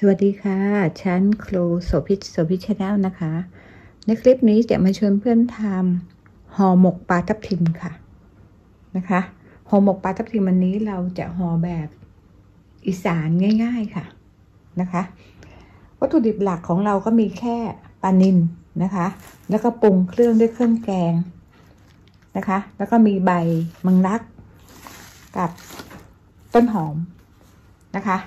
สวัสดีค่ะ ฉันครูโสภิตโสภิต Channel นะคะ ในคลิปนี้จะมาชวนเพื่อนทำห่อหมกปลาทับทิมค่ะ นะคะ ห่อหมกปลาทับทิมวันนี้เราจะห่อแบบอีสานง่าย ๆค่ะ นะคะ วัตถุดิบหลักของเราก็มีแค่ปลานิลนะคะ แล้วก็ปรุงเครื่องด้วยเครื่องแกงนะคะ แล้วก็มีใบแมงลักกับต้นหอมนะคะ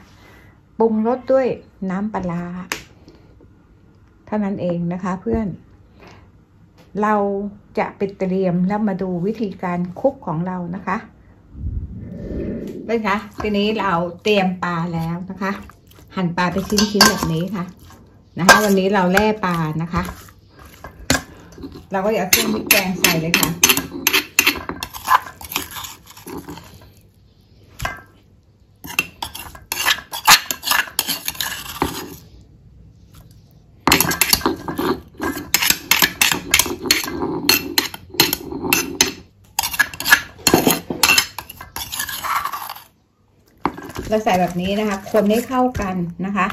ปรุงรสด้วยน้ำปลาเท่านั้นเองนะคะเพื่อน เราจะไปเตรียมแล้วมาดูวิธีการคุกของเรานะคะเพื่อนคะทีนี้เราเตรียมปลาแล้วนะคะ หั่นปลาไปชิ้นๆแบบนี้ค่ะ นะคะ วันนี้เราแล่ปลานะคะ เราก็อยากเครื่องพริกแกงใส่เลยค่ะ เราใส่แบบนี้นะคะ คนให้เข้ากันนะคะ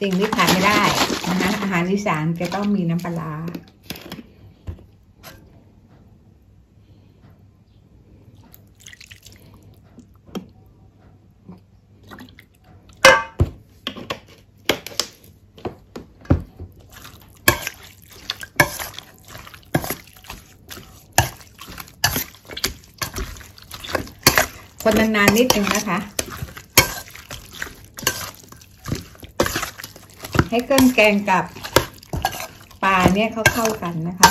สิ่งที่ขาดไม่ได้นะคะอาหารอีสานจะต้องมีน้ำปลา คนนานๆนิดนึงนะคะ ให้เครื่องแกงกับปลาเนี่ยเขาเข้ากันนะคะ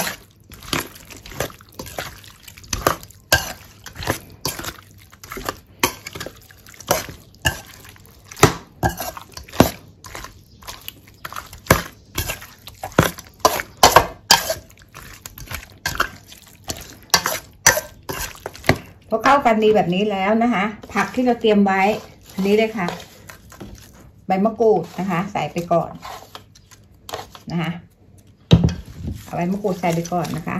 เข้ากันดีแบบนี้แล้วนะคะ ผักที่เราเตรียมไว้ อันนี้เลยค่ะ ใบมะกรูดนะคะ ใส่ไปก่อนนะคะเอาใบมะกรูดใส่ไปก่อนนะคะ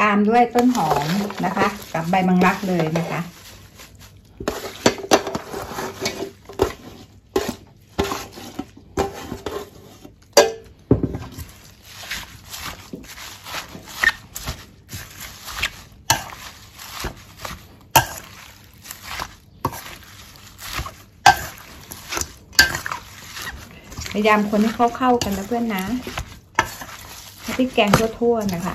ตามด้วยต้นหอมนะคะ กับใบมังลักเลยนะคะ พยายามคนให้เข้าเข้ากันนะเพื่อนนะให้พริกแกงทั่วๆนะคะ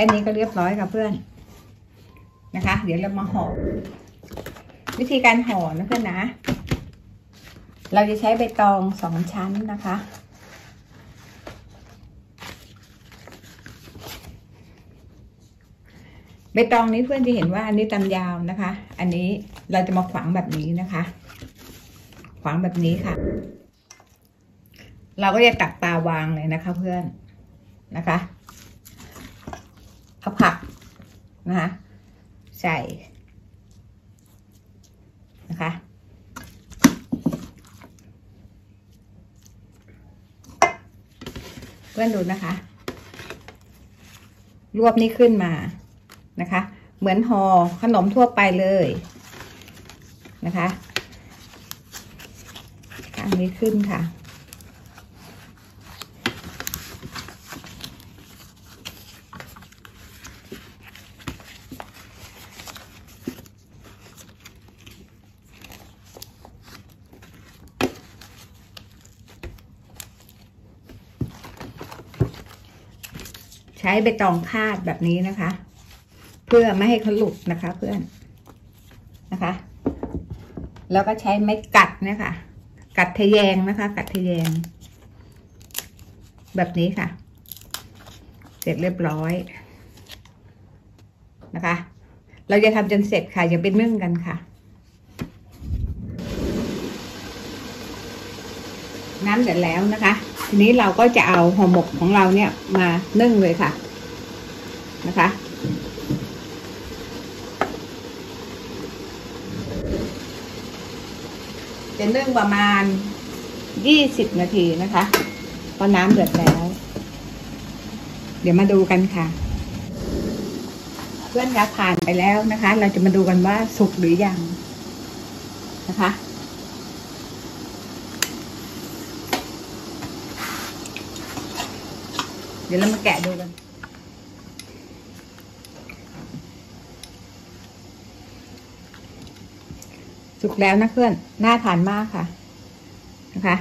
ค่นี้ก็เรียบร้อยค่ะเพื่อนนะคะ เดี๋ยวเรามาห่อวิธีการห่อนะเพื่อนนะ เราจะใช้ใบตองสองชั้นนะคะใบตองนี้เพื่อนจะเห็นว่าอันนี้ตำยาวนะคะ อันนี้เราจะมาขวางแบบนี้นะคะ ขวางแบบนี้ค่ะ เราก็จะตักปลาวางเลยนะคะเพื่อนนะคะ เอาผักนะคะใส่นะคะเพื่อนดูนะคะ รวบนี้ขึ้นมานะคะ เหมือนห่อขนมทั่วไปเลยนะคะข้างนี้ขึ้นค่ะ ช้ใบตองคาดแบบนี้นะคะ เพื่อไม่ให้เขาหลุดนะคะเพื่อนนะคะ แล้วก็ใช้ไม้กัดเนี่ยค่ะกัดทะแยงนะคะ กัดทะแยง แบบนี้ค่ะ เสร็จเรียบร้อยนะคะ เราจะทำจนเสร็จค่ะอย่าไปนึ่งกันค่ะ น้ำเสร็จแล้วนะคะ ทีนี้เราก็จะเอาห่อหมกของเราเนี่ยมานึ่งเลยค่ะนะคะจะนึ่งประมาณยี่สิบนาทีนะคะพอน้ำเดือดแล้ว เดี๋ยวมาดูกันค่ะ เพื่อนคะผ่านไปแล้วนะคะ เราจะมาดูกันว่าสุกหรือยังนะคะ เดี๋ยวเรามาแกะดูกัน สุกแล้วนะเพื่อน น่าทานมากค่ะ นะคะ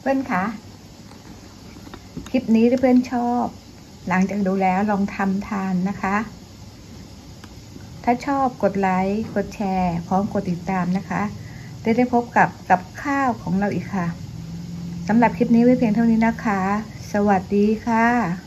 เพื่อนคะ คลิปนี้ถ้าเพื่อนชอบ หลังจากดูแล้วลองทำทานนะคะถ้าชอบกดไลค์ กดแชร์ พร้อมกดติดตามนะคะ ได้ได้พบกับกับข้าวของเราอีกค่ะสำหรับคลิปนี้ไว้เพียงเท่านี้นะคะ สวัสดีค่ะ